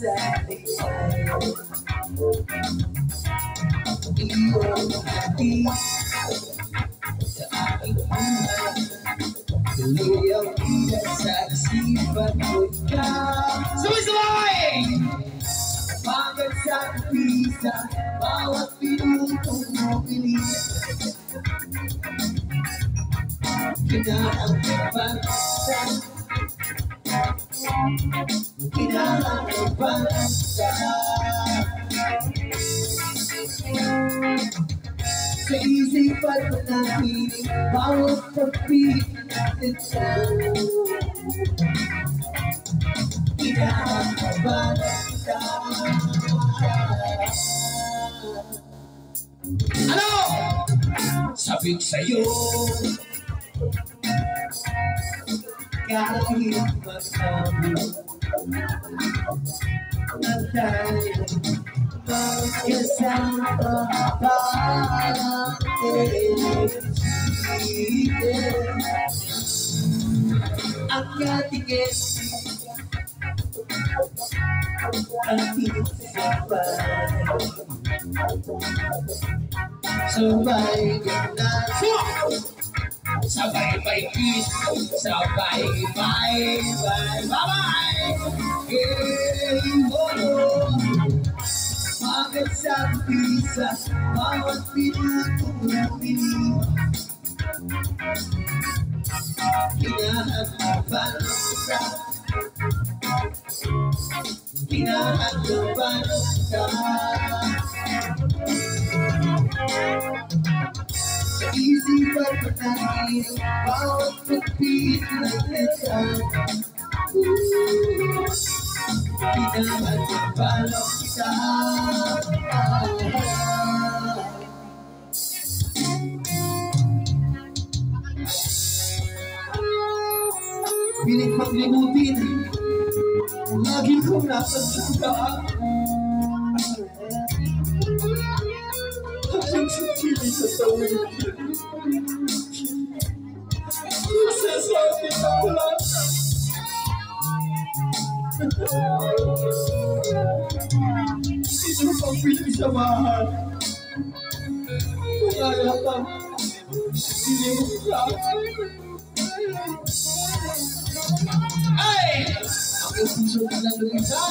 Sally, You're. I I'm pilit Kinakabahan sa Kinakabahan sa mo na piling Bawat pagpilit natin sa Kinakabahan sa Ano? Sabik sa'yo gotta keep myself alive. Focus on the bottom I tidak to get I bye kiss Sabay bye bye Hey, oh, Bakit sa pisa Bawat pinutong na piling Kinahagapan sa Kinahagapan natin Bawat pagpit na kita Pinahagapan kita Pilit maglimutin Lagi kong natatandaan Hanggang sa sa Você sabe falar Se não for filho chamar Garota Se não Aí, Eu fui jogada a brincar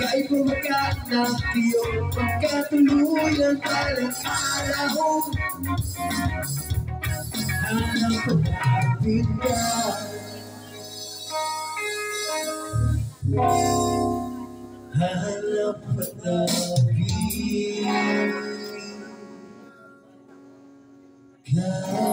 Kinahatapan ka Hey! Sa isipan mo natin Bawat pagpipit natin sa Kinahatapan ka Kinahatapan ka Kung sa plasingan mo Hanggang muli at naroon Kinahatapan ka Kinahatapan ka Kahit pumagat na iyong pagkatuluyan Parang araw Hanap pag-abit ka Hanap pag-abit ka